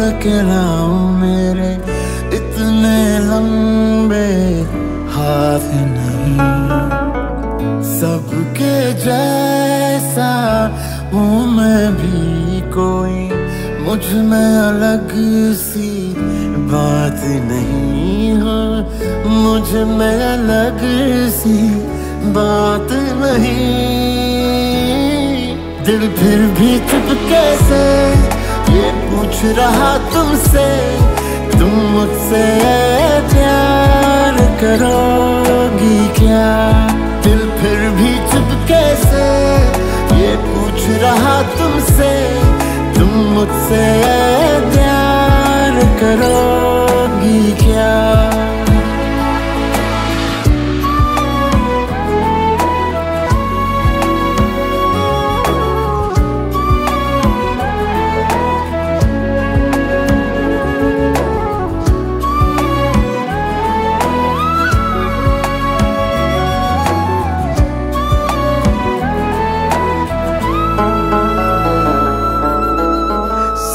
چھوڑ کے لاؤ میرے اتنے لمبے ہاتھ نہیں۔ سب کے جیسا ہوں میں بھی کوئی، مجھ میں الگ سی بات نہیں ہو۔ مجھ میں الگ سی بات نہیں۔ دل پھر بھی چپ کیسے یہ پوچھ رہا تم سے، تم مجھ سے پیار کرو گی کیا؟ دل پھر بھی چپ کیسے؟ یہ پوچھ رہا تم سے، تم مجھ سے پیار کرو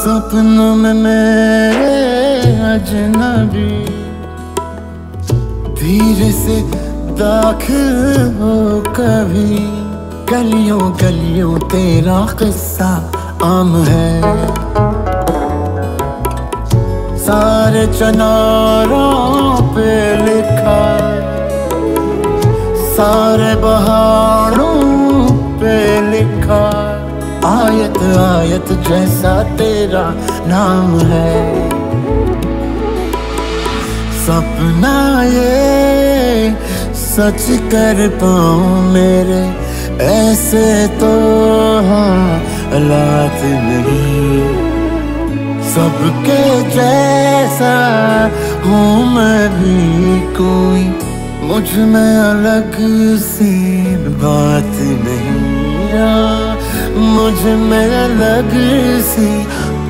سپنوں میں میرے اجنبی دھیرے سے داخل ہو کبھی۔ گلیوں گلیوں تیرا قصہ عام ہے۔ سارے چناروں پہ لکھا۔ سارے بہاروں پہ لکھا۔ آیت آیت جیسا تیرا نام ہے۔ سپنا یہ سچ کر پاؤں میرے، ایسے تو حالات نہیں۔ سب کے جیسا ہوں میں بھی کوئی، مجھ میں الگ سی بات نہیں۔ مجھ میں الگ سی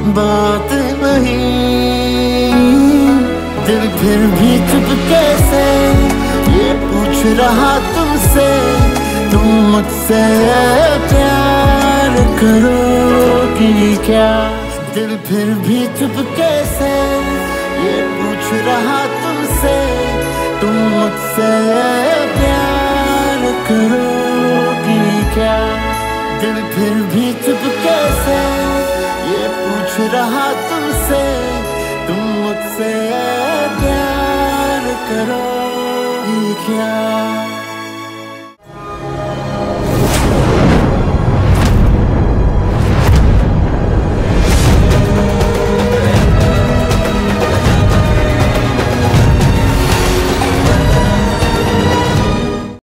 بات نہیں۔ دل پھر بھی چپ کیسے؟ یہ پوچھ رہا تم سے، تم مجھ سے پیار کرو گی کیا؟ دل پھر بھی چپ کیسے؟ یہ پوچھ رہا تم سے، تم مجھ سے پھر بھی چپ کیسے یہ پوچھ رہا تم سے؟ تم مجھ سے پیار کرو گی کیا؟